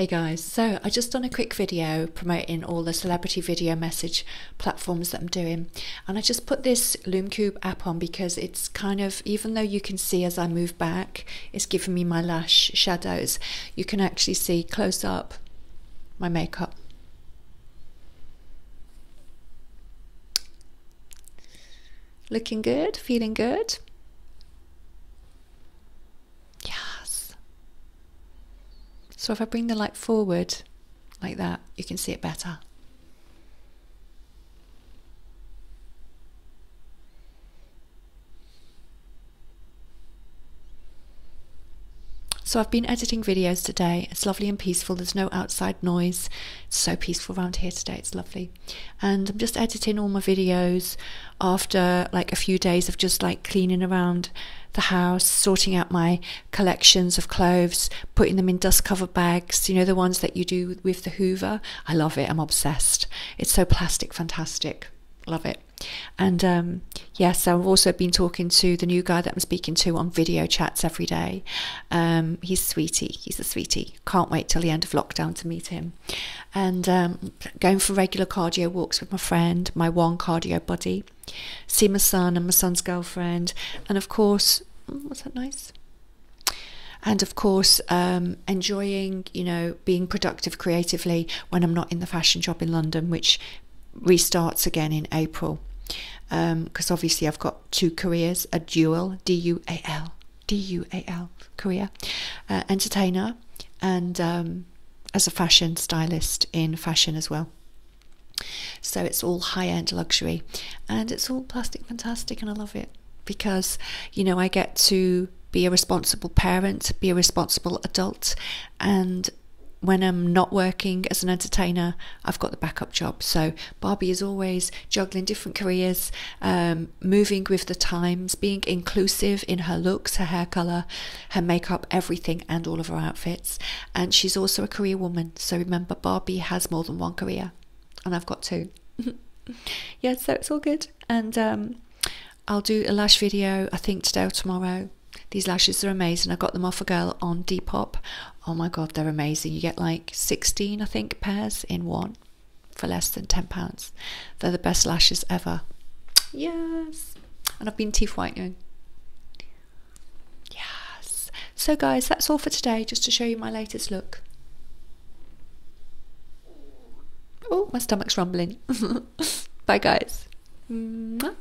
Hey guys, so I just done a quick video promoting all the celebrity video message platforms that I'm doing, and I just put this Lume Cube app on because it's kind of even though you can see as I move back, it's giving me my lash shadows. You can actually see close up my makeup. Looking good, feeling good. So if I bring the light forward like that, you can see it better. So I've been editing videos today. It's lovely and peaceful. There's no outside noise. It's so peaceful around here today. It's lovely. And I'm just editing all my videos after like a few days of just like cleaning around the house, sorting out my collections of clothes, putting them in dust covered bags, you know, the ones that you do with the Hoover. I love it. I'm obsessed. It's so plastic fantastic. Love it. And um, yes, I've also been talking to the new guy that I'm speaking to on video chats every day. Um, he's sweetie. He's a sweetie. Can't wait till the end of lockdown to meet him. And um, going for regular cardio walks with my friend, my one cardio buddy. See my son and my son's girlfriend. And of course, mm, was that nice? and of course um, enjoying you know being productive creatively when i'm not in the fashion job in london which restarts again in april because um, obviously I've got two careers a dual D U A L D U A L career uh, entertainer and um, as a fashion stylist in fashion as well. So it's all high end luxury and it's all plastic fantastic and I love it because you know I get to be a responsible parent, be a responsible adult and when I'm not working as an entertainer, I've got the backup job. So Barbie is always juggling different careers, um, moving with the times, being inclusive in her looks, her hair colour, her makeup, everything, and all of her outfits. And she's also a career woman. So remember, Barbie has more than one career, and I've got two. yeah, so it's all good. And um, I'll do a lash video, I think today or tomorrow. These lashes are amazing. I got them off a girl on Depop. Oh my god, they're amazing. You get like 16, I think, pairs in one for less than £10. They're the best lashes ever. Yes. And I've been teeth whitening. Yes. So, guys, that's all for today, just to show you my latest look. Oh, my stomach's rumbling. Bye, guys. Mwah.